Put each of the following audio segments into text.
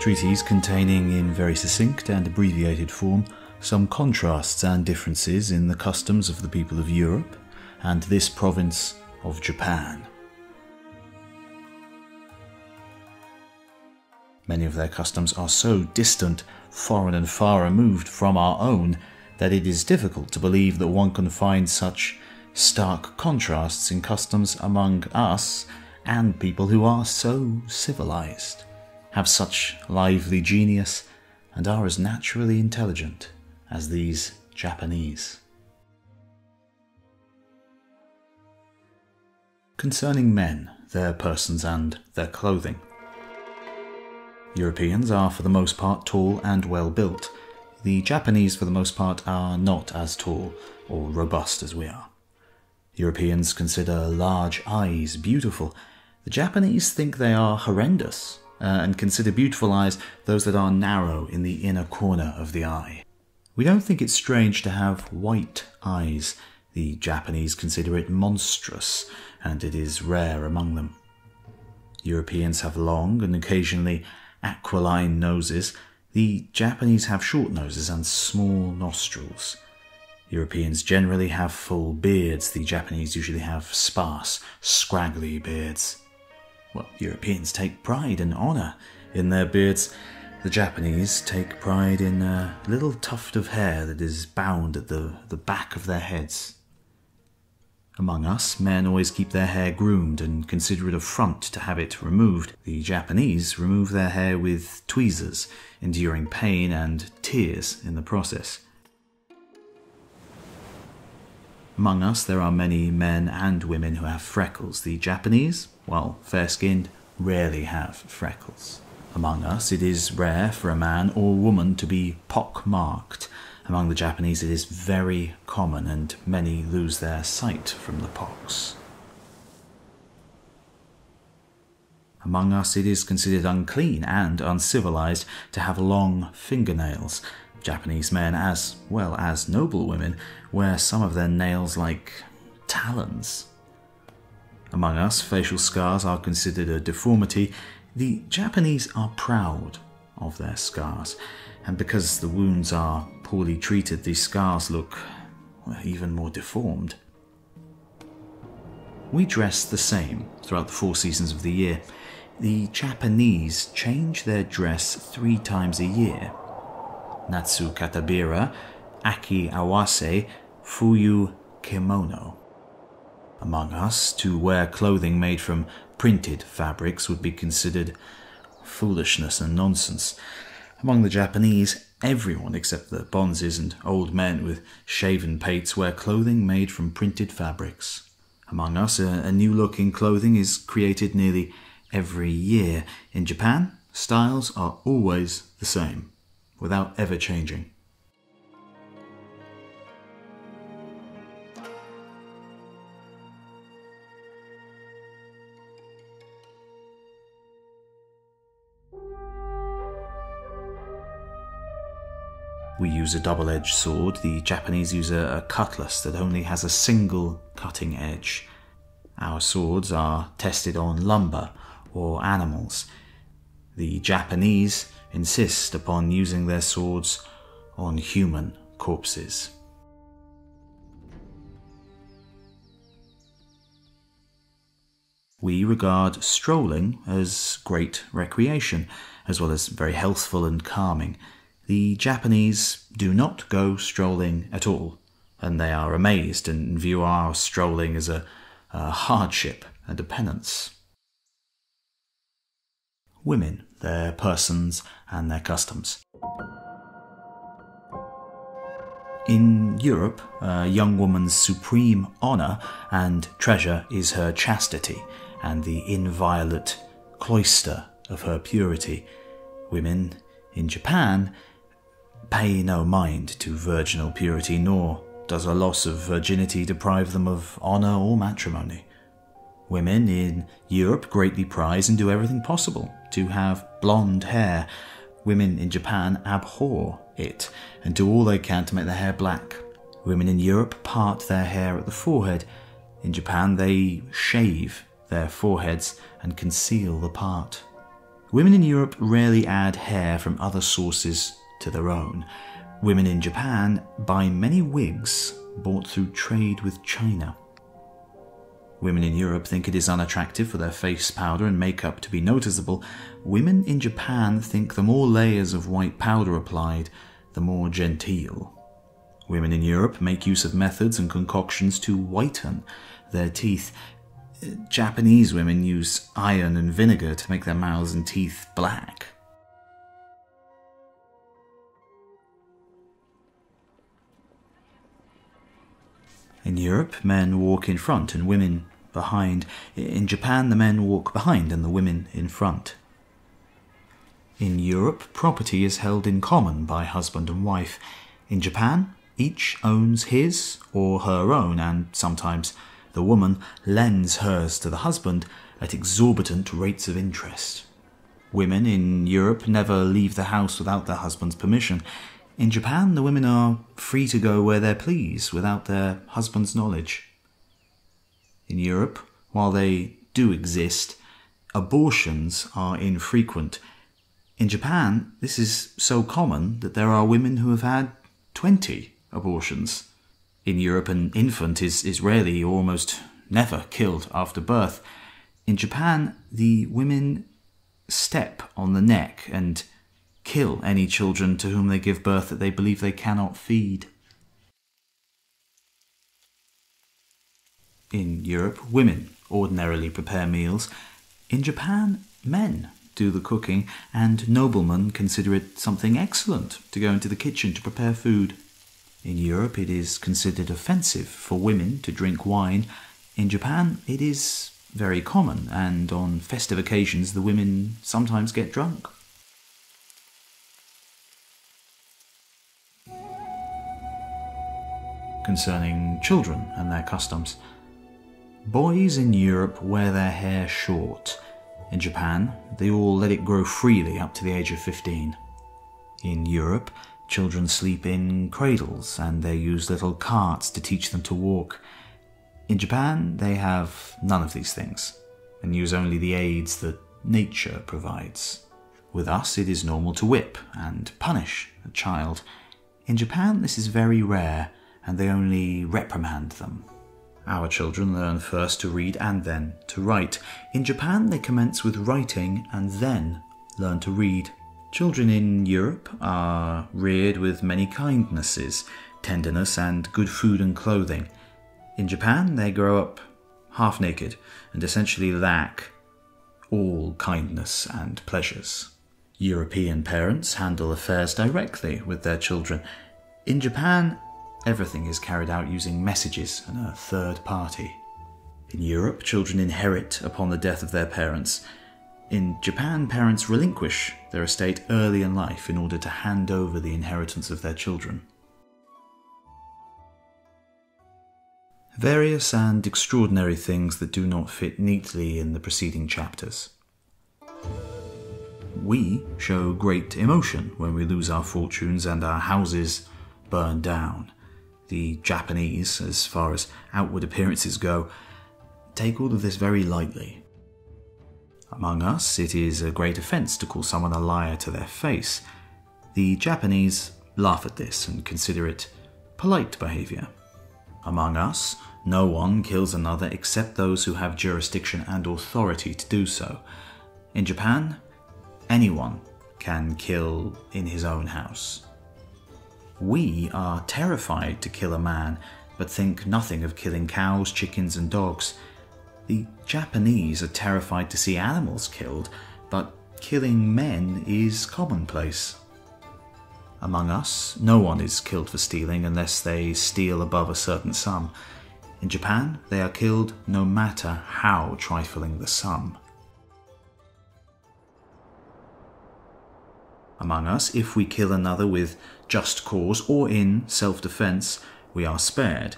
Treaties containing, in very succinct and abbreviated form, some contrasts and differences in the customs of the people of Europe and this province of Japan. Many of their customs are so distant, foreign, and far removed from our own that it is difficult to believe that one can find such stark contrasts in customs among us and people who are so civilized, have such lively genius, and are as naturally intelligent as these Japanese. Concerning men, their persons, and their clothing. Europeans are for the most part tall and well built. The Japanese, for the most part, are not as tall or robust as we are. Europeans consider large eyes beautiful. The Japanese think they are horrendous uh, and consider beautiful eyes those that are narrow in the inner corner of the eye. We don't think it strange to have white eyes. The Japanese consider it monstrous, and it is rare among them. Europeans have long and occasionally aquiline noses. The Japanese have short noses and small nostrils. Europeans generally have full beards, the Japanese usually have sparse, scraggly beards. Well, Europeans take pride and honour in their beards. The Japanese take pride in a little tuft of hair that is bound at the, the back of their heads. Among us, men always keep their hair groomed and consider it a front to have it removed. The Japanese remove their hair with tweezers, enduring pain and tears in the process. Among us, there are many men and women who have freckles. The Japanese, while fair skinned, rarely have freckles. Among us, it is rare for a man or woman to be pock marked among the Japanese, it is very common, and many lose their sight from the pox. Among us, it is considered unclean and uncivilized to have long fingernails. Japanese men, as well as noble women, wear some of their nails like talons. Among us, facial scars are considered a deformity. The Japanese are proud of their scars, and because the wounds are poorly treated, these scars look even more deformed. We dress the same throughout the four seasons of the year. The Japanese change their dress three times a year. Natsu katabira, Aki awase, Fuyu kimono. Among us, to wear clothing made from printed fabrics would be considered foolishness and nonsense. Among the Japanese, Everyone except the bonzes and old men with shaven pates wear clothing made from printed fabrics. Among us, a, a new look in clothing is created nearly every year. In Japan, styles are always the same, without ever changing. We use a double edged sword. The Japanese use a, a, cutlass that only has a single cutting edge. Our swords are tested on lumber or animals. The Japanese insist upon using their swords on human corpses. We regard strolling as great recreation, as well as very healthful and calming the Japanese do not go strolling at all, and they are amazed and view our strolling as a, a hardship and a penance. Women, their persons, and their customs. In Europe, a young woman's supreme honour and treasure is her chastity and the inviolate cloister of her purity. Women in Japan pay no mind to virginal purity, nor does a loss of virginity deprive them of honour or matrimony. Women in Europe greatly prize and do everything possible to have blonde hair. Women in Japan abhor it and do all they can to make their hair black. Women in Europe part their hair at the forehead. In Japan, they shave their foreheads and conceal the part. Women in Europe rarely add hair from other sources to their own. Women in Japan buy many wigs bought through trade with China. Women in Europe think it is unattractive for their face powder and makeup to be noticeable. Women in Japan think the more layers of white powder applied, the more genteel. Women in Europe make use of methods and concoctions to whiten their teeth. Japanese women use iron and vinegar to make their mouths and teeth black. In Europe, men walk in front and women behind. In Japan, the men walk behind and the women in front. In Europe, property is held in common by husband and wife. In Japan, each owns his or her own, and sometimes the woman lends hers to the husband at exorbitant rates of interest. Women in Europe never leave the house without their husband's permission. In Japan, the women are free to go where they please without their husband's knowledge. In Europe, while they do exist, abortions are infrequent. In Japan, this is so common that there are women who have had 20 abortions. In Europe, an infant is, is rarely or almost never killed after birth. In Japan, the women step on the neck and kill any children to whom they give birth that they believe they cannot feed. In Europe, women ordinarily prepare meals. In Japan, men do the cooking, and noblemen consider it something excellent to go into the kitchen to prepare food. In Europe, it is considered offensive for women to drink wine. In Japan, it is very common, and on festive occasions, the women sometimes get drunk. Concerning children and their customs, boys in Europe wear their hair short. In Japan, they all let it grow freely up to the age of 15. In Europe, Children sleep in cradles and they use little carts to teach them to walk. In Japan, they have none of these things and use only the aids that nature provides. With us, it is normal to whip and punish a child. In Japan, this is very rare and they only reprimand them. Our children learn first to read and then to write. In Japan, they commence with writing and then learn to read. Children in Europe are reared with many kindnesses, tenderness, and good food and clothing. In Japan, they grow up half naked and essentially lack all kindness and pleasures. European parents handle affairs directly with their children. In Japan, everything is carried out using messages and a third party. In Europe, children inherit upon the death of their parents in Japan, parents relinquish their estate early in life in order to hand over the inheritance of their children. Various and extraordinary things that do not fit neatly in the preceding chapters. We show great emotion when we lose our fortunes and our houses burn down. The Japanese, as far as outward appearances go, take all of this very lightly among us, it is a great offence to call someone a liar to their face. The Japanese laugh at this and consider it polite behaviour. Among us, no one kills another except those who have jurisdiction and authority to do so. In Japan, anyone can kill in his own house. We are terrified to kill a man, but think nothing of killing cows, chickens, and dogs. The Japanese are terrified to see animals killed, but killing men is commonplace. Among us, no one is killed for stealing unless they steal above a certain sum. In Japan, they are killed no matter how trifling the sum. Among us, if we kill another with just cause or in self defense, we are spared.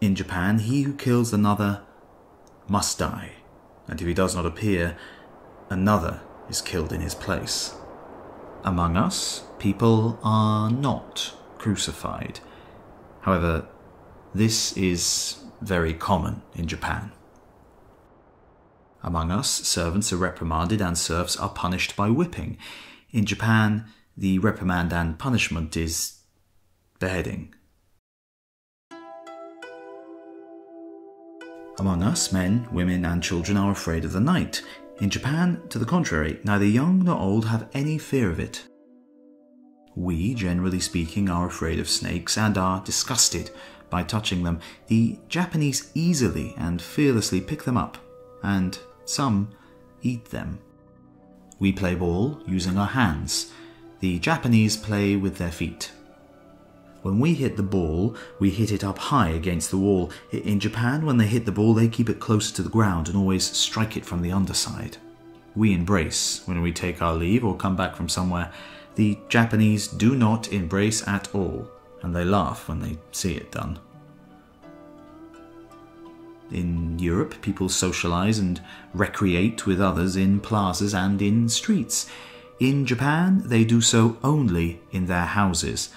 In Japan, he who kills another must die, and if he does not appear, another is killed in his place. Among us, people are not crucified. However, this is very common in Japan. Among us, servants are reprimanded and serfs are punished by whipping. In Japan, the reprimand and punishment is beheading. Among us, men, women, and children are afraid of the night. In Japan, to the contrary, neither young nor old have any fear of it. We, generally speaking, are afraid of snakes and are disgusted by touching them. The Japanese easily and fearlessly pick them up, and some eat them. We play ball using our hands. The Japanese play with their feet. When we hit the ball, we hit it up high against the wall. In Japan, when they hit the ball, they keep it closer to the ground and always strike it from the underside. We embrace when we take our leave or come back from somewhere. The Japanese do not embrace at all, and they laugh when they see it done. In Europe, people socialize and recreate with others in plazas and in streets. In Japan, they do so only in their houses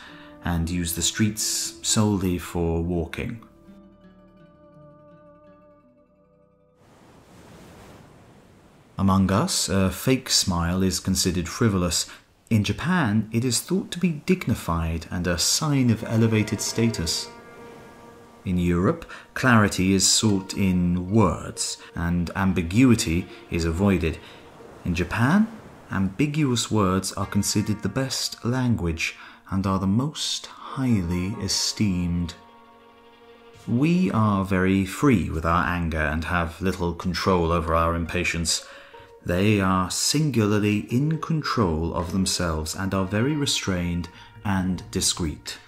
and use the streets solely for walking. Among us, a fake smile is considered frivolous. In Japan, it is thought to be dignified and a sign of elevated status. In Europe, clarity is sought in words, and ambiguity is avoided. In Japan, ambiguous words are considered the best language and are the most highly esteemed. We are very free with our anger and have little control over our impatience. They are singularly in control of themselves and are very restrained and discreet.